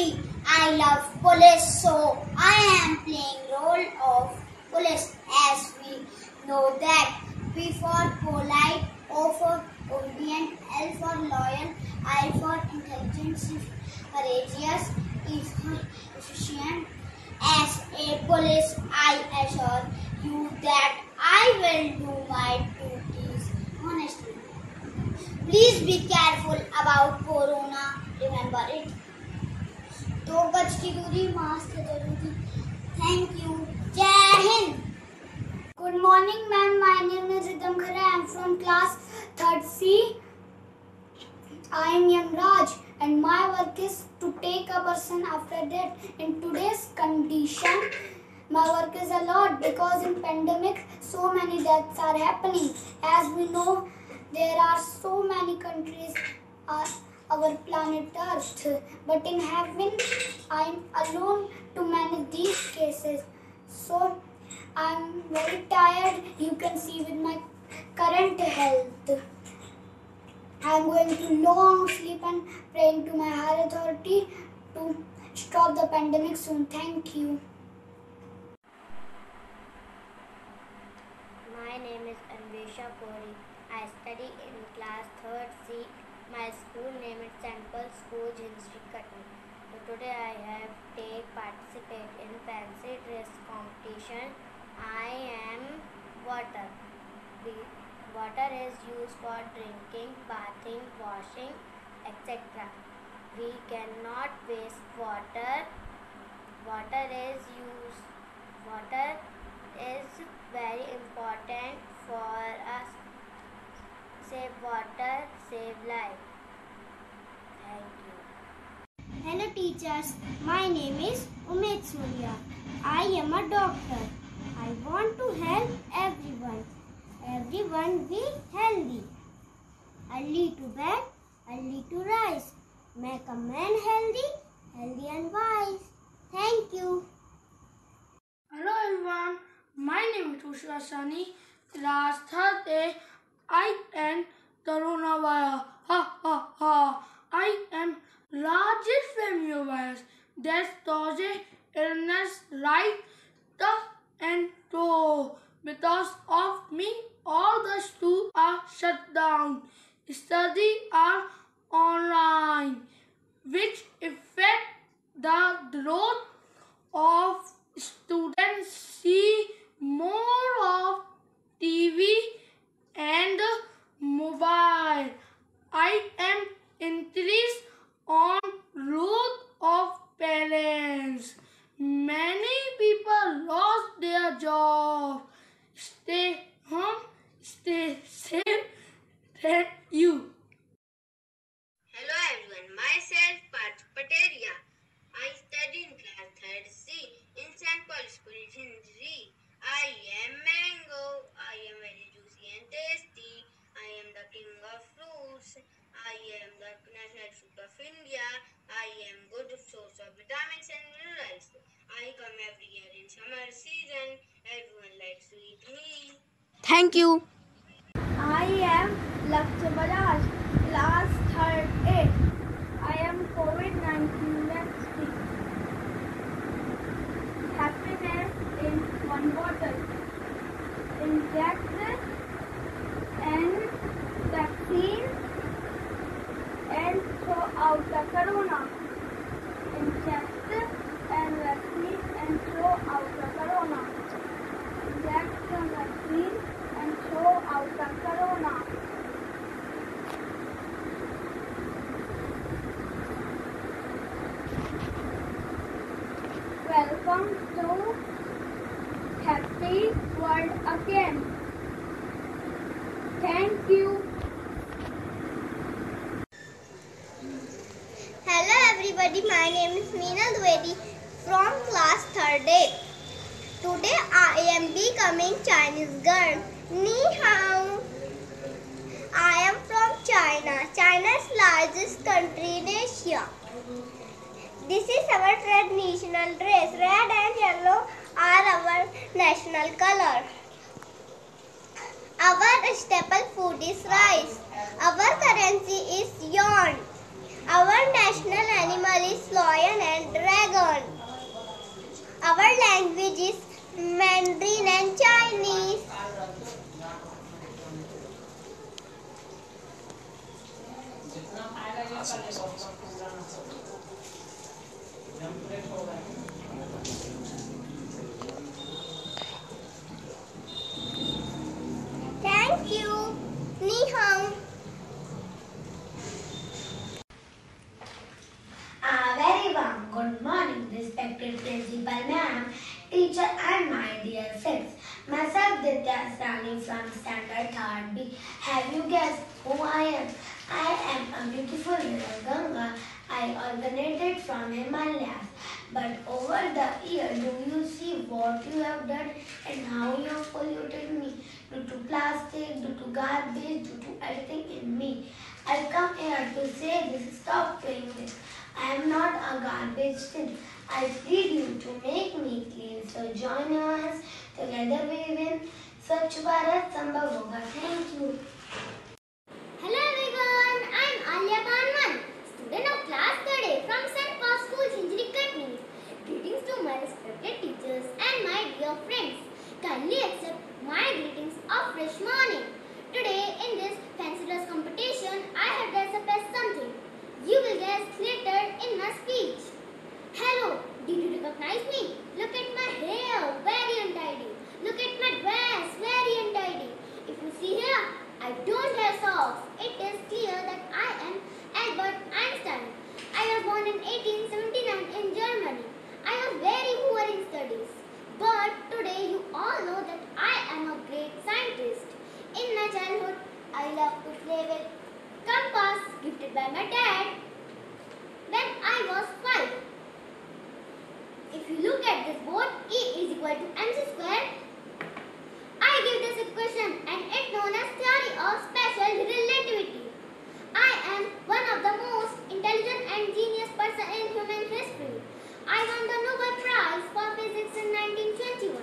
I love police, so I am playing role of police as we know that P for polite, O for obedient, L for loyal, I for intelligent, courageous, E for efficient. As a police, I assure you that I will do my duties honestly. Please be careful about corona. Remember it. दो गज की दूरी mask ज़रूरी thank you Jai Hind good morning ma'am my name is Ridham Khare I am from class third C I am Yamraj and my work is to take a person after death. In today's condition, my work is a lot because in pandemic so many deaths are happening. As we know, there are so many countries on our planet Earth, but in heaven I am alone to manage these cases. So I am very tired. You can see with my current health. I am going to long sleep and praying to my higher authority to stop the pandemic soon. Thank you. My name is Anvesha Kori. I study in class 3rd C. My school name is. Paul School, Hinsri Katni. So today I have take participate in fancy dress competition. I am water. Water is used for drinking, bathing, washing, etc. We cannot waste water. Water is used. Water is very important for us. Save water, save life. Thank you. Hello teachers, my name is Umed Surya. I am a doctor. I want to help everyone. Everyone be healthy. Early to bed, early to rise. Make a man healthy, healthy and wise. Thank you. Hello everyone, my name is Tushar Sani. Last Thursday, I am coronavirus. Ha ha ha. I am largest virus that causes illness like tough and toe. Because of me, all the schools are shut down. Study are online, which affect the growth of students see more of TV and mobile. I am increased on growth of parents. Many people lost their job. Stay home, stay safe. Thank you. Hello everyone, myself Parth Pateria. I study in class 3rd C in St. Paul School, Hindri. I am mango. I am very juicy and tasty. I am the king of fruits. I am the national fruit of India. I am good source of vitamins and minerals. I come every year in summer season. Everyone likes to eat me. Thank you. I am Lakshya Bajaj, class third A. I am COVID-19 vaccine. Happiness in one bottle. Inject and vaccine and throw out the corona. Inject and vaccine and throw out the corona. Inject the vaccine and throw out the corona. Welcome to Happy World again. Thank you. Hello everybody, my name is Meena Dwivedi from class 3rd A. Today I am becoming Chinese girl. Ni hao. I am from China, China's largest country in Asia. This is our traditional dress national color. Our staple food is rice. Our currency is yuan. Our national animal is lion and dragon. Our language is Mandarin and Chinese. Who I am? I am a beautiful river Ganga. I originated from Himalayas. But over the year, do you see what you have done and how you have polluted me due to plastic, due to garbage, due to everything in me? I come here to say this. Stop doing this. I am not a garbage bin. I plead you to make me clean. So join hands. Together we win. Swachh Bharat Sambhav. Thank you. Hello everyone, I'm Alia Banwan, student of class 3rd A from St. Paul's School, Jhinjhari Katni. Greetings to my respected teachers and my dear friends. Kindly accept my greetings of fresh morning. Today in this fancy dress competition, I have dressed up as something. You will guess later in my speech. Hello, did you recognize me? Look at my hair, very untidy. Look at my dress, very untidy. If you see here, I don't have socks. It is clear that I am Albert Einstein. I was born in 1879 in Germany. I was very poor in studies. But today you all know that I am a great scientist. In my childhood, I loved to play with compass gifted by my dad when I was five. If you look at this board, E is equal to mc square. I give this equation and it's known as theory of special relativity. I am one of the most intelligent and genius person in human history. I won the Nobel Prize for Physics in 1921.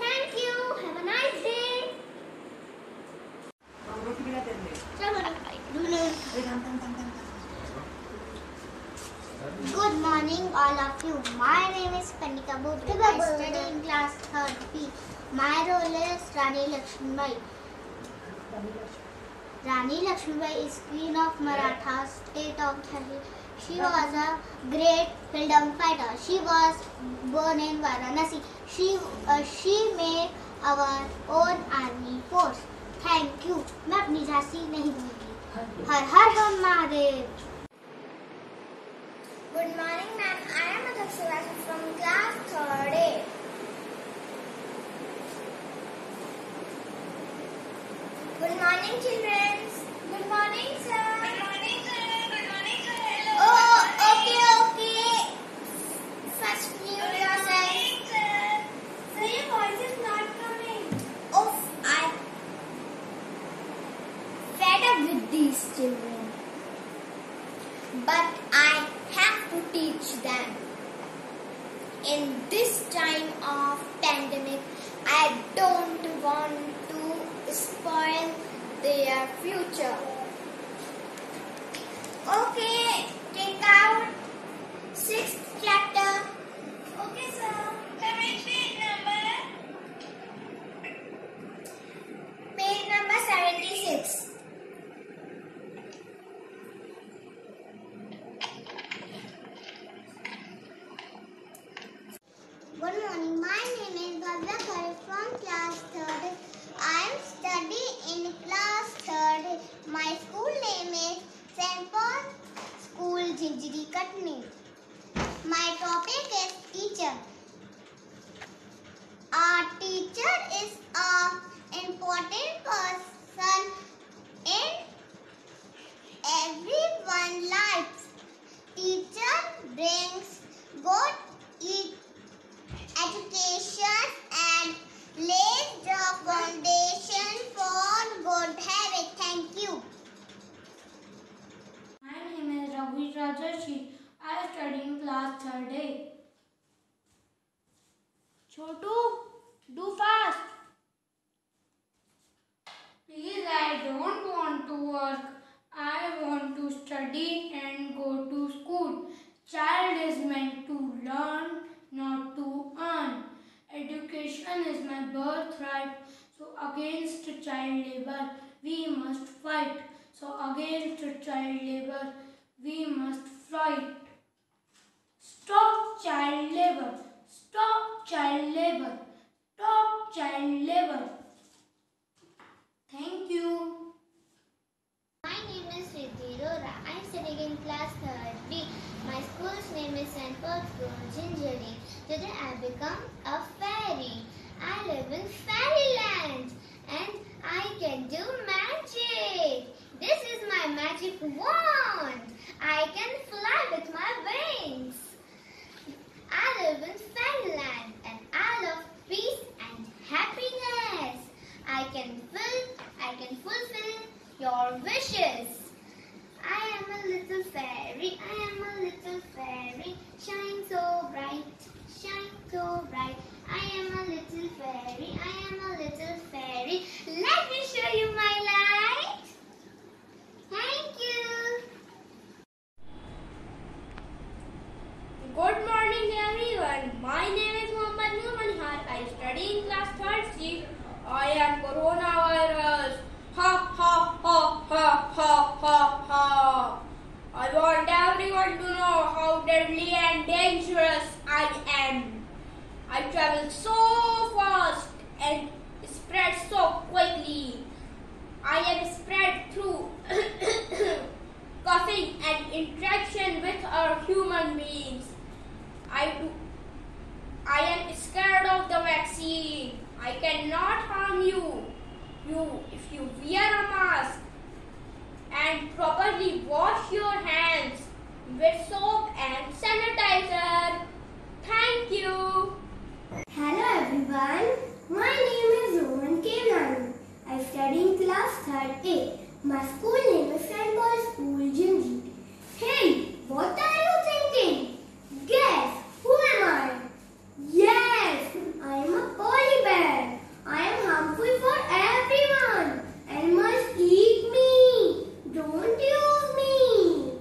Thank you. Have a nice day. All of you. My name is Kanika Bhutri. I study in class 3rd B. My role is Rani Lakshmibai. Rani Lakshmibai is queen of Maratha state of Delhi. She was a great freedom fighter. She was born in Varanasi. She uh, she made our own army force. Thank you. मैं अपनी झांसी नहीं दूँगी हर हर हम Mahadev Good morning, ma'am. I am Adhak Sivasi from class 3rd A. Good morning, children. Good morning, sir. Good morning, sir. Good morning, sir. Hello. Oh, okay, okay. First, mute yourself. sir. Sir, your voice is not coming. Oh, I'm fed up with these children. But I have to teach them. In this time of pandemic, I don't want to spoil their future. Okay, take out sixth chapter. Okay, sir. Correct page number. Page number 76. Good morning. My name is Bhavya Khare from class 3rd. I am studying in class 3rd. My school name is St. Paul School, Jhinjhari Katni. My topic is teacher. Our teacher is a important person in everyone's life. Teacher brings good education and lays the foundation for good habit. Thank you. My name is Raghush Rajarshi. I study in class 3rd A. Chotu, do fast. Please, I don't want to work. I want to study and go to school. Child is meant to learn, not to earn. Education is my birthright. So against child labor we must fight. So against child labor we must fight. Stop child labor. Stop child labor. Stop child labor. Thank you. My name is Riddhi Rora. I am studying in class 3rd B. My school's name is. Paul's School, Gingerly. Today I become a fairy. I live in fairyland and I can do magic. This is my magic wand. I can fly with my wings. I live in fairyland and I love peace and happiness. I can fill, I can fulfill your wishes. I am a little fairy, I am a little fairy, shine so bright, shine so bright. I am a little fairy, I am a little fairy. Let me show you my light. Thank you. Good morning everyone. My name is Muhammad Nur Manihar. I study in class 3rd C. I am coronavirus. Ha ha ha ha ha ha ha. I want everyone to know how deadly and dangerous I am. I travel so fast and spread so quickly. I am spread through coughing and interaction with our human beings. I do. I am scared of the vaccine. I cannot harm you. You, if you wear a mask and properly wash your hands with soap and sanitizer. Thank you. Hello everyone, my name is Rohan Kevlani. I study in class 3rd A. My school name is St. School, Gingy. Hey, what are you thinking? Guess, who am I? Yes, I am a polybag. I am harmful for everyone. Animals eat me. Don't use me.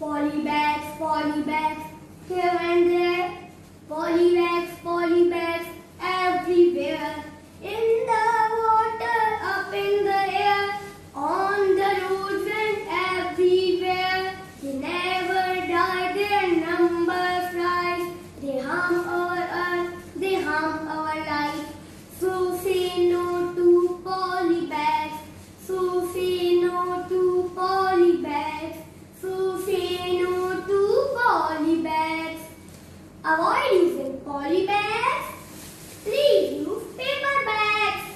Polybags, polybags, here and there. Polybags, polybags, everywhere. In the water, up in the air, on the roads and everywhere. They never die, their number flies. They harm our earth, they harm our life. So say no to polybags. So say no to polybags. So say no to polybags. Avoid using polybags. Please use paper bags.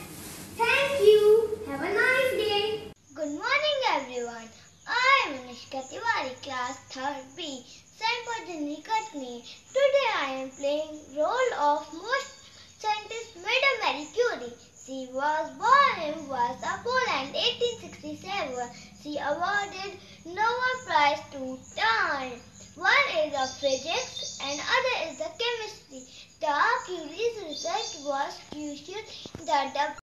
Thank you. Have a nice day. Good morning everyone. I am Anishka Tiwari, class 3rd B. Paul Katni. Today I am playing role of most scientist Madam Marie Curie. She was born in Warsaw, Poland, 1867. She awarded Nobel Prize two times. One is of physics and other is the chemistry. The Curie's research was crucial in the